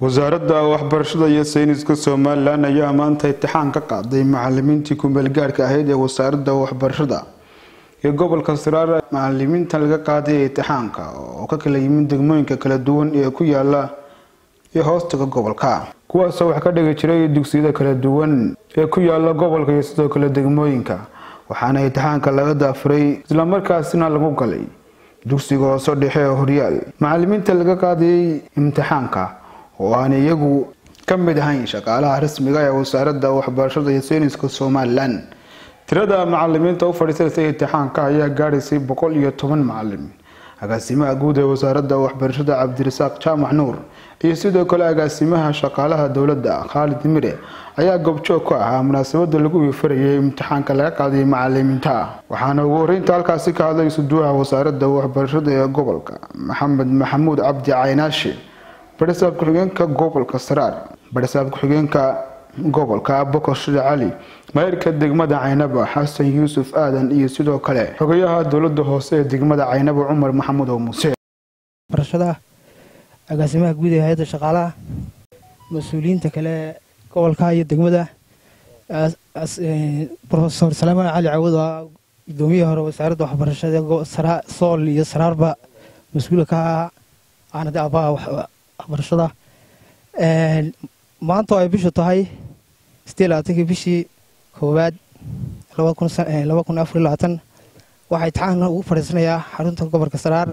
wasaaradda waxbarashada iyo sayniska somalilan ayaa maanta itixaan ka qaaday macalimiintii kumeelgaarhka ahayd ee wasaaradda waxbarashada. Ee gobolka saraar macalimiintan laga qaaday itixaanka oo ka kala yimid degmooyinka kala duwan ee ku yaalla ee hoostaga gobolka. Kuwaasoo wax ka dhigi jiray dugsiyada kala duwan ee ku yaalla gobolka iyo sidoo kale degmooyinka waxaana itixaanka laga daafuray islamarkaasina lagu galay dugsiga hoose dhexe ee horyaal macalimiinta laga qaadayay imtixaanka oo aan iyagu ka mid ahayn shaqaalaha rasmiga ee wasaaradda waxbarashada iyo sayniska somalilan tirada macalimiinta u fadhiisanaysa imtixaanka ayaa gaadhaysay boqol iyo toban macalin agaasimaha guud ee wasaaradda waxbarashada cabdirasaaq jaamac nuur iyo sidoo kale agaasimaha shaqaalaha dowladda khaalid mire ayaa goobjoog ka ahaa munaasabada lagu ifarayay imtixaanka laga qaadayay macalimiinta waxaana ugu horeynta halkaasi ka hadlay suduuha wasaaradda waxbarashada ee gobolka maxamed maxamuud cabdi caynaashi barisaab ku-xigeenka gobolka saraar. Barisaab ku-xigeenka gobolka shide cali. Mayrka degmada caynaba xasan yuusuf aadan iyo sidoo kale xogayaha dowladda hoose ee degmada caynaba cumar maxamuud oo muuse. Barashada agaasimaha guud ee hay'adda shaqaalaha mas'uuliyiinta kale gobolka iyo degmada rofesor salaamaan cali cawad waa gudoomiyihii hore wasaaradda waxbarashada sool iyo saraarba. Mas'uula ka ahaa aanada abaha waxbarashada. Maanta ay bishu tahay labaatankii bishii koowaad laba kun waxaa itixaankan ugu fadhiisanayaa xarunta gobolka saraar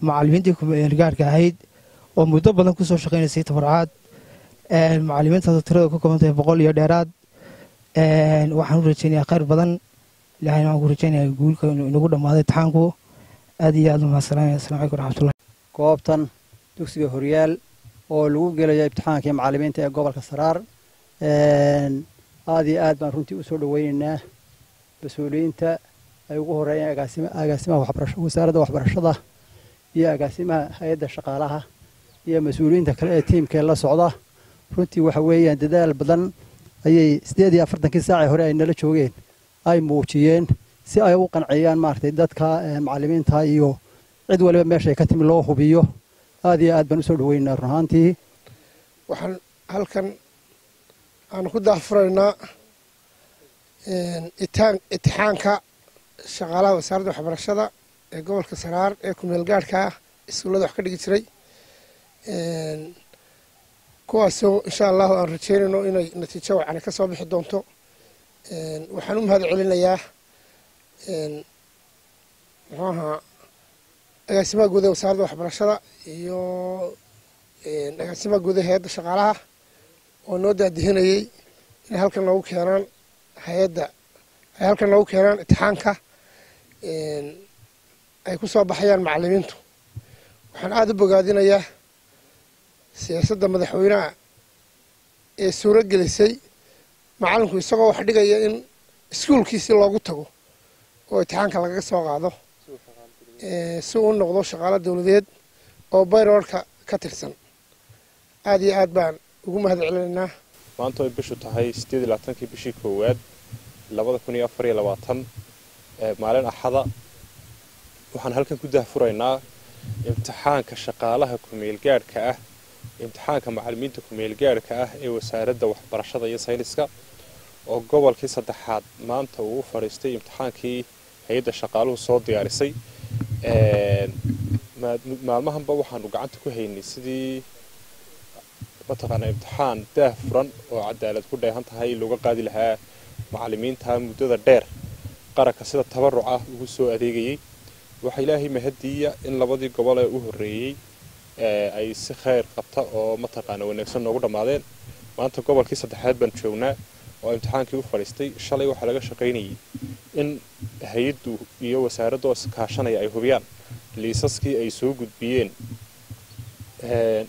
macalimiintii kumeelgaarhka ahayd oo muddo badan ku soo shaqaynaysay tabarcaad macalimiintaas tirada ka kooban tahay boqol iyo dheeraad. Waxaan u rajeynayaa khayr badan. Ilahayna waan ku rajeynayaa guulka inagu dhammaaday itixaanku aad iyo aad umahadsanaya assalamu calaykum waraxmatullah goobtan dugsiga horyaal oo lagu gelayo imtixaankii macalimiinta ee gobolka saraar. Aad iyo aad baan runtii u soo dhaweyneynaa mas'uuliyiinta ay ugu horeeyeen agaasimaha wasaaradda waxbarashada iyo agaasimaha hay'adda shaqaalaha iyo mas'uuliyiinta kale ee tiimkee la socda. Runtii waxa weeyaan dadaal badan ayay siddeed iyo afartankii saacii hore ay nala joogeen ay muujiyeen si ay u qanciyaan maaragtay dadka macalimiinta iyo cid waliba meeshay ka timi loo hubiyo aad iyo aad baan u soo dhaweynaa run ahaantii waxaan halkan aanu ku daafuraynaa itixaanka shaqaalaha wasaaradda waxbarashada ee gobolka saraar ee kumeelgaarhka ah iskuullada wax ka dhigi jiray. Kuwaasoo insha allahu aan rajeynayno inay natiijo wacani ka soo bixi doonto. Waxaan u mahad celinayaa muxuu ahaa agaasimaha guud ee wasaaradda waxbarashada iyo agaasimaha guud ee hay'adda shaqaalaha oo noo daadihinayey inay halkan noogu keenaan hay'adda ay halkan noogu keenaan itixaanka ay ku soo baxayaan macalimiintu waxaan aada u bogaadinayaa siyaasadda madaxweynaha ee suuro gelisay macalinku isagoo wax dhigaya in iskuulkiisii loogu tago oo itixaanka lagaga soo qaado si uu noqdo shaqaalo dowladeed oo bayroorka ka tirsan. Aada iyo aad baan ugu mahad celinaynaa maanta ay bishu tahay siddeed iyo labaatankii bishii koowaad labada kun iyo afar iyo labaatan maalin axada. Waxaan halkan ku dahfuraynaa imtixaanka shaqaalaha kumeelgaadhka ah imtixaanka macalimiinta kumeelgaadhka ah ee wasaaradda waxbarashada iyo sayniska oo gobolkii saddexaad maanta uu u fadhiistay imtixaankii hay'adda shaqaaluhu soo diyaarisay maalmahanba waxaanu gacanta ku haynay sidii mataqaanaa imtixaan daah furan oo cadaalad ku dheehan tahay looga qaadi lahaa macalimiinta muddada dheer. Qaranka sida tabaruc ah ugu soo adeegayay waxaa ilaahay mahadiiya in labadii gobol ee u horreeyey ay si khayr qabta oo mataqaana wanaagsan noogu dhammaadeen maanta gobolkii saddexaad baan joognaa oo imtixaankii u fadhiistay shalay waxaa laga shaqaynayay in hay'addu iyo wasaaradda oo iskaashanaya ay hubiyaan liisaskii ay soo gudbiyeen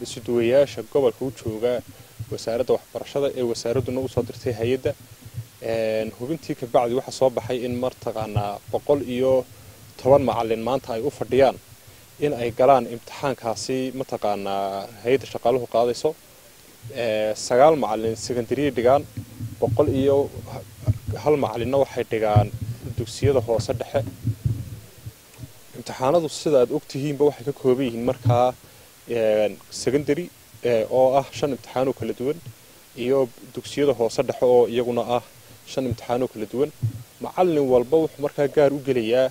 isuduwayaasha gobolka u jooga wasaaradda waxbarashada ee wasaaradduna u soo dirtay hay'adda hubintii kabacdi waxaa soo baxay in mataqaanaa boqol iyo toban macalin maanta ay u fadhiyaan in ay galaan imtixaankaasi mataqaanaa hay'adda shaqaaluhu qaadayso sagaal macalin secondariyay dhigaan boqol iyo hal macalinna waxay dhigaan dugsiyada hoose dhexe. Imtixaanadu sida aad ogtihiinba waxay ka kooban yihiin markaa secondary oo ah shan imtixaan oo kala duwan iyo dugsiyada hoose dhexe oo iyaguna ah shan imtixaan oo kala duwan. Macallin walba wuxuu markaa gaar u gelayaa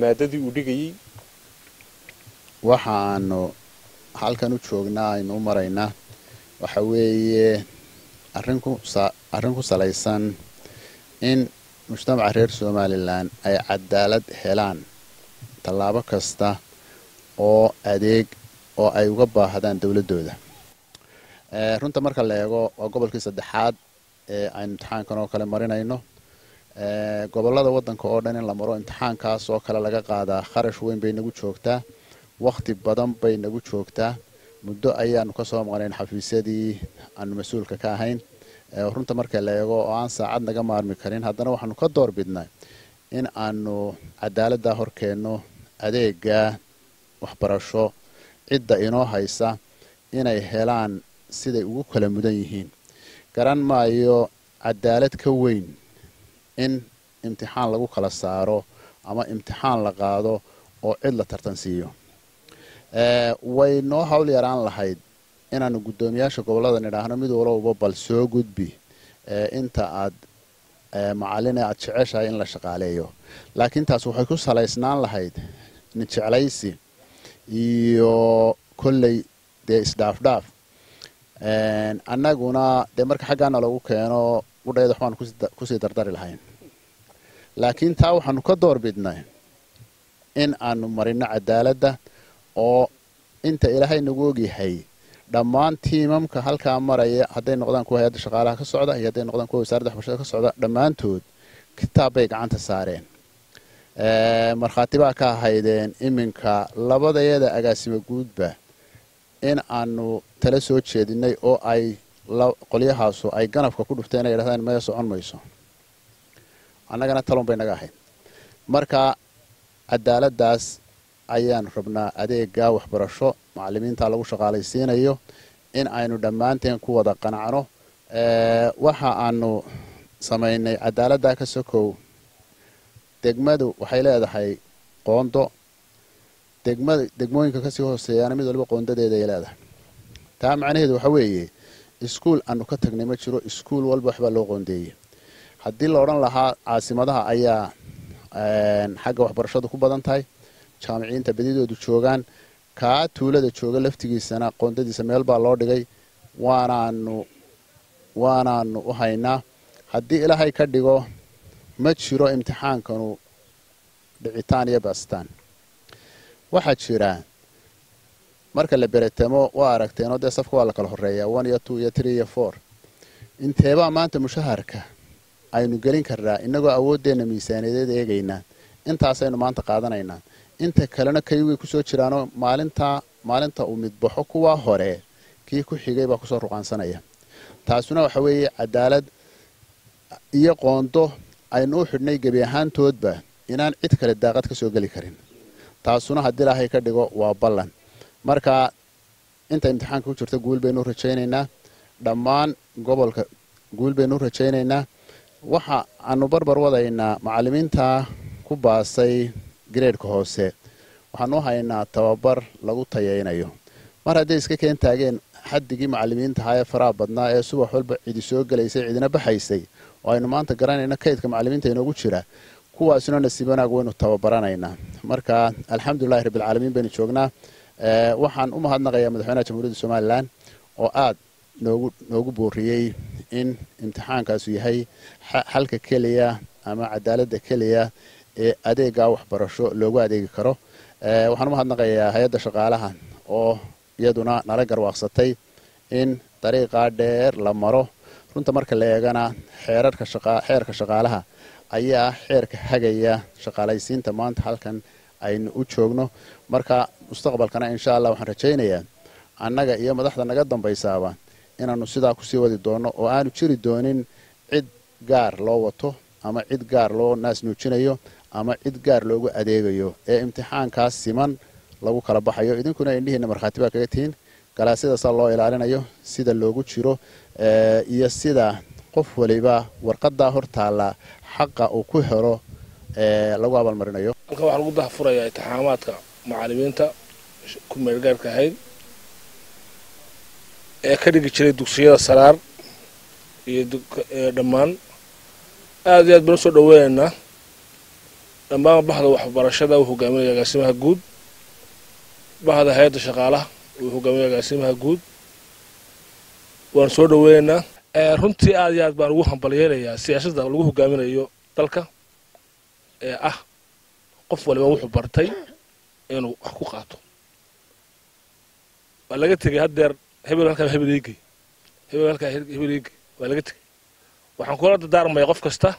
maadadii uu dhigayey. Waxaanu halkan u joognaa aynu u maraynaa. Waxa weeye arrin ku salaysan in mujtamaca reer somalilan ay cadaalad helaan tallaabo kasta oo adeeg oo ay uga baahdaan dowladdooda. Runta marka la eego waa gobolkii saddexaad ee aynu imtixaankan oo kale marinayno. Gobollada waddanka oo dhan in la maro imtixaankaas oo kale laga qaadaa kharash weyn bay nagu joogtaa wakhti badan bay nagu joogtaa. Muddo ayaanu ka soo maqnayn xafiisyadii aanu mas'uulka ka ahayn runta marka la eego oo aan saacad naga maarmi karin haddana waxaanu ka door bidnay in aanu cadaaladdaa horkeenno adeega waxbarasho cidda inoo haysa inay helaan siday ugu kala mudan yihiin. Garan maayo cadaalad ka weyn in imtixaan lagu kala saaro ama imtixaan la qaado oo cid la tartansiiyo way noo hawl yaraan lahayd inaanu guddoomiyaasha gobollada nidhaahno mid walowba bal soo gudbi inta aad macalline aad jeceshahay in la shaqaaleeyo. Laakiin taas waxay ku salaysnaan lahayd nijeclaysi iyo kolley dee isdhaafdhaaf. Annaguna dee marka xaggaana lagu keeno udhayada waxbaanu ku sii dardari lahayn. Laakiin taa waxaanu ka door bidnay in aanu marino cadaaladda oo inta ilaahay nagu ogyahay dhammaan tiimamka halkaa maraya hadday noqdaan kuwa hay'adda shaqaalaha ka socda iyo hadday noqdaan kuwa wasaaradda waxbarashada ka socda dhammaantood kitaab bay gacanta saareen. Markhaati baa ka ahaydeen iminka labadayada agaasimo guudba in aanu tala soo jeedinay oo ay qolyahaasu ay ganafka ku dhufteen inay yidhahdaan maya socon mayso. Annagana talon bay naga ahayd. Marka cadaaladdaas ayaanu rabnaa adeega waxbarasho macalimiinta lagu shaqaalaysiinayo in aynu dhammaanteen ku wada qanacno. Waxa aanu samaynay cadaaladdaa ka sokow degmadu waxay leedahay qoondo. Degmada degmooyinka ka sii hooseeyaana mid waliba qoondadeeda ay leedahay. Taa macnaheedu waxa weeye iskuul aanu ka tagnay ma jiro iskuul walba waxbaa loo qoondeeyey. Haddii la odhan lahaa caasimadaha ayaa xagga waxbarashadu ku badan tahay jaamiciyiinta badidoodu joogaan kaa tuulada jooga laftigiisana qoondadiisa meel baa loo dhigay. Waanaanu waanaanu u haynaa. Haddii ilaahay ka dhigo ma jiro imtixaankanu dhicitaan iyo baasitaan waxaa jira marka la beretamo waa aragteenoo dee safka waa la kala horeeyaa one iyo two iyo three iyo four. Inteebaa maanta mushaharka aynu gelin karnaa innagoo awooddeenna miisaaniyadeed eegaynaa. Intaasaynu maanta qaadanaynaa inta kalena kayway ku soo jiraanoo maalintaa maalinta uu midbaxo kuwaa hore kii ku xigay baa ku soo ruqaansanaya. Taasuna waxa weeye cadaalad iyo qoondo aynu u xidhnay gebi ahaantoodba inaan cid kale daaqad ka soo geli karin. Taasuna haddii ilaahay ka dhigo waa ballan. Marka inta imtixaanka ku jirta guul baynu rajaynaynaa. Dhammaan gobolka guul baynu rajaynaynaa. Waxa aanu barbar wadaynaa macallimiinta ku baasay gareedhka hoose. Waxaanu haynaa tababar lagu tayaynayo. Mar hadday iska keen taageen xaddigii macallimiintahaa ee faraha badnaa ee subax walba cidi soo gelaysay cidina baxaysay oo aynu maanta garanayna kaydka macallimiinta inoogu jira kuwaasuna nasiib wanaag waynu tababaranaynaa. Marka alxamdulilahi rabbilcaalamiin baynu joognaa. Waxaan u mahadnaqayaa madaxweynaha jamhuuriyadda somalilan oo aad noogu noogu booriyey in imtixaankaasu yahay xalka keliya ama cadaaladda keliya ee adeega waxbarasho loogu adeegi karo. Waxaan u mahadnaqayaa hay'adda shaqaalaha oo iyaduna nala garwaaqsatay in dariiqaa dheer la maro. Runta marka la eegana xeerka shaqaalaha ayaa xeerka hagaya shaqaalaysiinta. Maanta halkan aynu u joogno. Marka mustaqbalkana insha allah waxaan rajaynayaa annaga iyo madaxda naga dambaysaaba inaanu sidaa ku sii wadi doono oo aanu jiri doonin cid gaar loo wato ama cid gaar loo naas nuujinayo ama cid gaar loogu adeegayo ee imtixaankaas siman lagu kala baxayo. Idinkuna indhihiina markhaati baa kaga tihiin galaasyada saa loo ilaalinayo sida loogu jiro iyo sida qof waliba warqadaa hor taalla xaqa uu ku helo lagu abaalmarinayo. Halkan waxaa lagu dahfurayaa intixaamaadka macalimiinta ku meelgaarka ahayd ee ka dhigi jiray dugsiyada saraar iyo dhammaan. Aad iyo aad baan u soo dhaweynaynaa dhammaan bahda waxbarashada uu hogaaminaya agaasimaha guud. Bahda hay'adda shaqaalaha uu hogaaminaya agaasimaha guud. Waan soo dhaweynaynaa runtii aad iyo aad baan ugu hambalyeelayaa siyaasadda lagu hogaaminayo dalka. Ee ah qof waliba wuxuu bartay inuu wax ku qaato. Waa laga tegay haddeer hebel halkaa hebel eegey hebel halkaa hebel eegey waa laga tegay waxaan kula dardaarmaya qof kasta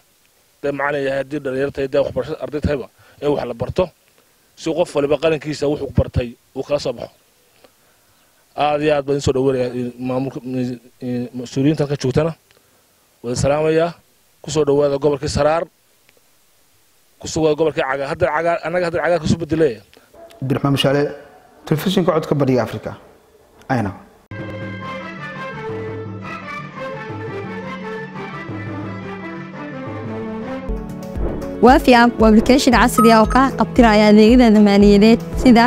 dee macalin yahay haddii dhalinyartahay dee waxbarashada arday tahayba in wax la barto si qof waliba qalinkiisa wuxuu bartay uu kala soo baxo. Aad iyo aad baan idiin soo dhaweynaya maamulka mas'uuliyiinta halka joogtana wada salaamayaa ku soo dhawaada gobolkii saraar ku soo dhawaada gobolkii cagaar. Hadda cagaar annaga hadda cagaar ka soo bedelaya abdiraxmaan mashaale telefishinka codka bariga afrika. Ayna waafi app waa application casri ah oo kaa qabtiraya adeegyada maaliyadeed sida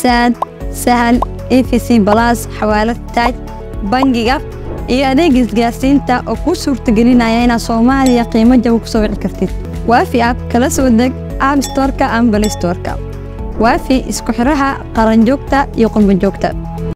saad sahal efc balas xawaalad taaj bangiga iyo adeega isgaarsiinta oo kuu suurtagelinaya inaad soomaaliya qiimo jaba ku soo wici kartid. Waafi app kala soo deg app balay storeka. Waafi isku xiraha qaranjoogta iyo qurbanjoogta